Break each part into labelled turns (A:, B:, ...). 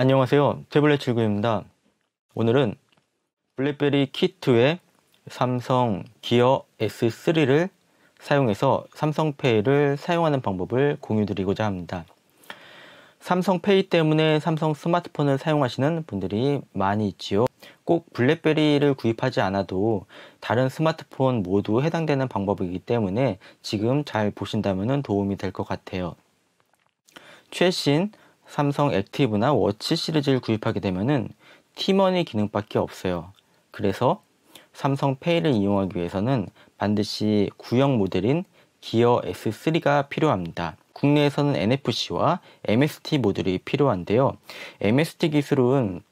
A: 안녕하세요. 태블릿 79입니다. 오늘은 블랙베리 키2의 삼성 기어 S3를 사용해서 삼성페이를 사용하는 방법을 공유드리고자 합니다. 삼성페이 때문에 삼성 스마트폰을 사용하시는 분들이 많이 있지요. 꼭 블랙베리를 구입하지 않아도 다른 스마트폰 모두 해당되는 방법이기 때문에 지금 잘 보신다면 도움이 될 것 같아요. 최신 삼성 액티브나 워치 시리즈를 구입하게 되면은 티머니 기능밖에 없어요. 그래서 삼성 페이를 이용하기 위해서는 반드시 구형 모델인 기어 S3가 필요합니다. 국내에서는 NFC와 MST 모듈이 필요한데요. MST 기술은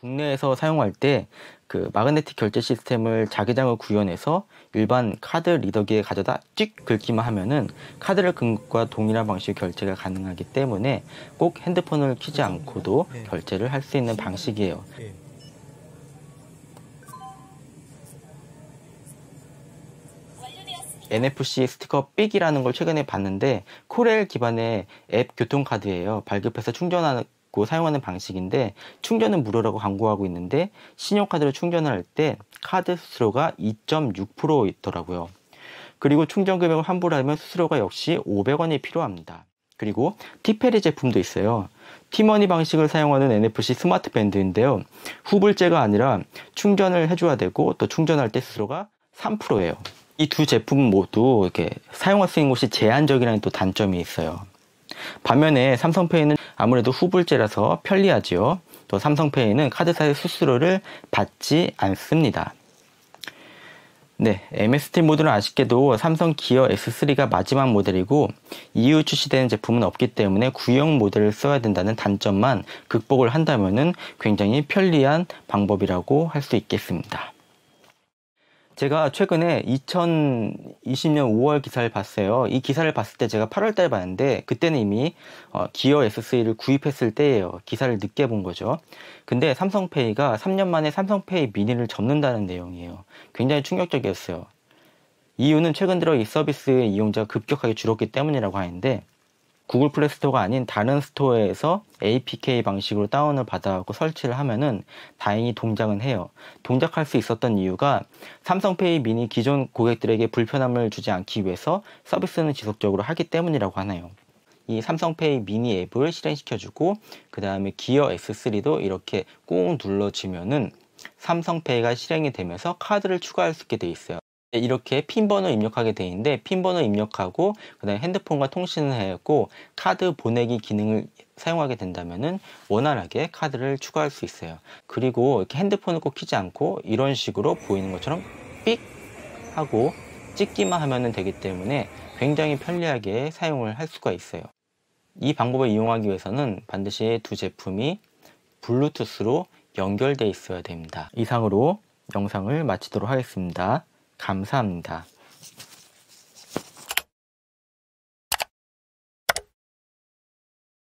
A: 국내에서 사용할 때그 마그네틱 결제 시스템을 자기장을 구현해서 일반 카드 리더기에 가져다 찍 긁기만 하면은 카드를 긁는 것과 동일한 방식의 결제가 가능하기 때문에 꼭 핸드폰을 키지 않고도
B: 네.
A: 결제를 할 수 있는 방식이에요.
B: 예.
A: NFC 스티커 삑이라는 걸 최근에 봤는데 코렐 기반의 앱 교통카드예요. 발급해서 충전하 고 사용하는 방식인데 충전은 무료라고 광고하고 있는데 신용카드로 충전을 할 때 카드 수수료가 2.6% 있더라고요. 그리고 충전 금액을 환불하면 수수료가 역시 500원이 필요합니다. 그리고 티페리 제품도 있어요. 티머니 방식을 사용하는 NFC 스마트 밴드인데요. 후불제가 아니라 충전을 해줘야 되고 또 충전할 때 수수료가 3%예요. 이 두 제품 모두 이렇게 사용할 수 있는 곳이 제한적이라는 또 단점이 있어요. 반면에 삼성페이는 아무래도 후불제라서 편리하지요. 또 삼성페이는 카드사의 수수료를 받지 않습니다. 네, MST 모델은 아쉽게도 삼성 기어 S3가 마지막 모델이고 이후 출시되는 제품은 없기 때문에 구형 모델을 써야 된다는 단점만 극복을 한다면은 굉장히 편리한 방법이라고 할 수 있겠습니다. 제가 최근에 2020년 5월 기사를 봤어요. 이 기사를 봤을 때 제가 8월 달에 봤는데 그때는 이미 어, 기어 S3를 구입했을 때예요. 기사를 늦게 본 거죠. 근데 삼성페이가 3년 만에 삼성페이 미니를 접는다는 내용이에요. 굉장히 충격적이었어요. 이유는 최근 들어 이 서비스의 이용자가 급격하게 줄었기 때문이라고 하는데 구글 플레이 스토어가 아닌 다른 store에서 APK 방식으로 다운을 받아갖고 설치를 하면은 다행히 동작은 해요. 동작할 수 있었던 이유가 삼성페이 미니 기존 고객들에게 불편함을 주지 않기 위해서 서비스는 지속적으로 하기 때문이라고 하네요. 이 삼성페이 미니 앱을 실행시켜주고 그 다음에 기어 S3도 이렇게 꾹 눌러주면은 삼성페이가 실행이 되면서 카드를 추가할 수 있게 돼 있어요. 이렇게 핀 번호 입력하게 돼 있는데 핀 번호 입력하고 그다음에 핸드폰과 통신을 했고 카드 보내기 기능을 사용하게 된다면은 원활하게 카드를 추가할 수 있어요. 그리고 이렇게 핸드폰을 꼭 키지 않고 이런 식으로 보이는 것처럼 삑 하고 찍기만 하면 되기 때문에 굉장히 편리하게 사용을 할 수가 있어요. 이 방법을 이용하기 위해서는 반드시 두 제품이 블루투스로 연결되어 있어야 됩니다. 이상으로 영상을 마치도록 하겠습니다. 감사합니다.